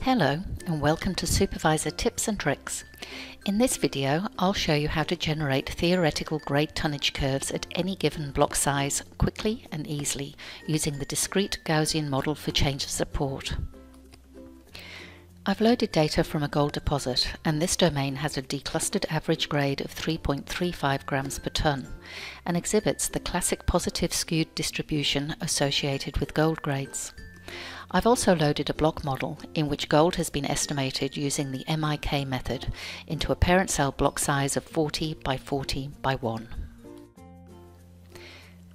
Hello and welcome to Supervisor Tips and Tricks. In this video I'll show you how to generate theoretical grade tonnage curves at any given block size quickly and easily using the discrete Gaussian model for change of support. I've loaded data from a gold deposit and this domain has a declustered average grade of 3.35 grams per tonne and exhibits the classic positive skewed distribution associated with gold grades. I've also loaded a block model in which gold has been estimated using the MIK method into a parent cell block size of 40 by 40 by 1.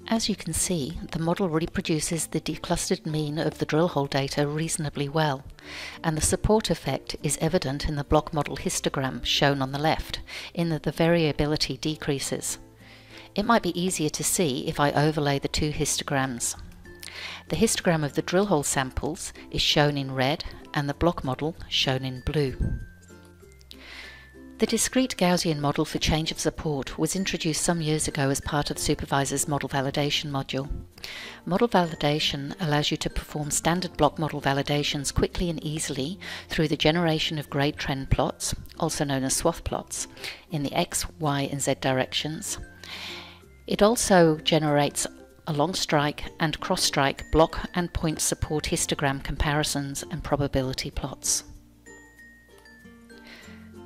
As you can see, the model reproduces the declustered mean of the drill hole data reasonably well, and the support effect is evident in the block model histogram shown on the left, in that the variability decreases. It might be easier to see if I overlay the two histograms. The histogram of the drill hole samples is shown in red and the block model shown in blue. The discrete Gaussian model for change of support was introduced some years ago as part of Supervisor's model validation module. Model validation allows you to perform standard block model validations quickly and easily through the generation of grade trend plots, also known as swath plots, in the X, Y and Z directions. It also generates along strike and cross strike block and point support histogram comparisons and probability plots.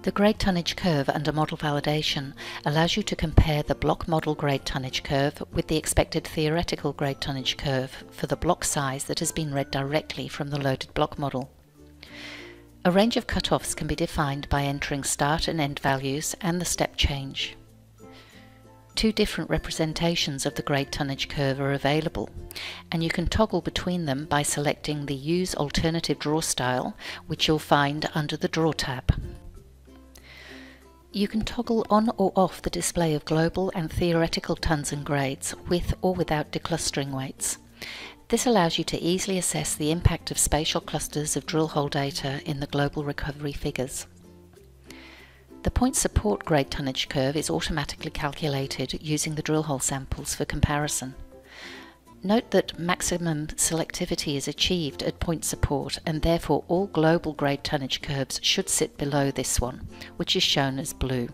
The grade tonnage curve under model validation allows you to compare the block model grade tonnage curve with the expected theoretical grade tonnage curve for the block size that has been read directly from the loaded block model. A range of cutoffs can be defined by entering start and end values and the step change two different representations of the grade tonnage curve are available, and you can toggle between them by selecting the Use Alternative Draw Style, which you'll find under the Draw tab. You can toggle on or off the display of global and theoretical tons and grades, with or without declustering weights. This allows you to easily assess the impact of spatial clusters of drill hole data in the global recovery figures. The point support grade tonnage curve is automatically calculated using the drill hole samples for comparison. Note that maximum selectivity is achieved at point support and therefore all global grade tonnage curves should sit below this one, which is shown as blue.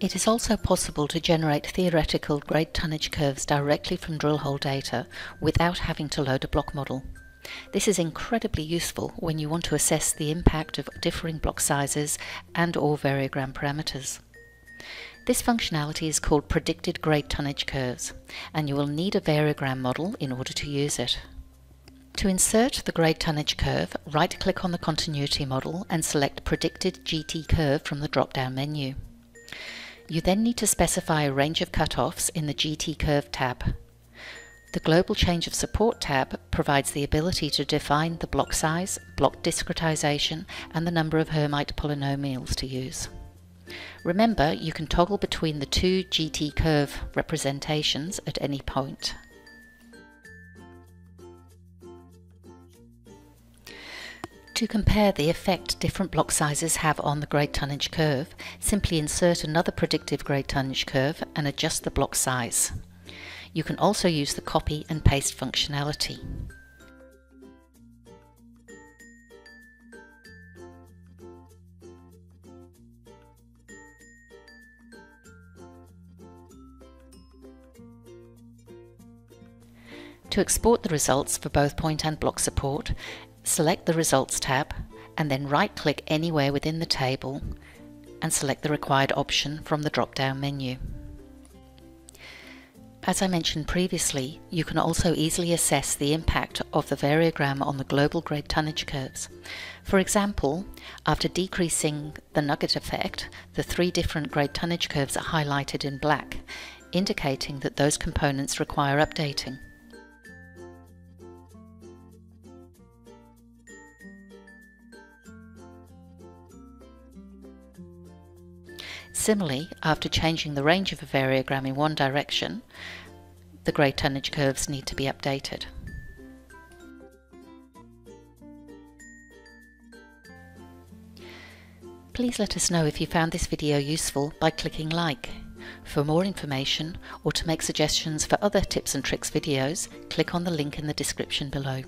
It is also possible to generate theoretical grade tonnage curves directly from drill hole data without having to load a block model. This is incredibly useful when you want to assess the impact of differing block sizes and or variogram parameters. This functionality is called predicted grade tonnage curves, and you will need a variogram model in order to use it. To insert the grade tonnage curve, right-click on the continuity model and select Predicted GT Curve from the drop-down menu. You then need to specify a range of cutoffs in the GT Curve tab. The Global Change of Support tab provides the ability to define the block size, block discretization, and the number of Hermite polynomials to use. Remember, you can toggle between the two GT curve representations at any point. To compare the effect different block sizes have on the grade tonnage curve, simply insert another predictive grade tonnage curve and adjust the block size. You can also use the copy and paste functionality. To export the results for both point and block support, select the Results tab and then right-click anywhere within the table and select the required option from the drop-down menu. As I mentioned previously, you can also easily assess the impact of the variogram on the global grade tonnage curves. For example, after decreasing the nugget effect, the three different grade tonnage curves are highlighted in black, indicating that those components require updating. Similarly, after changing the range of a variogram in one direction, the grade tonnage curves need to be updated. Please let us know if you found this video useful by clicking like. For more information or to make suggestions for other tips and tricks videos, click on the link in the description below.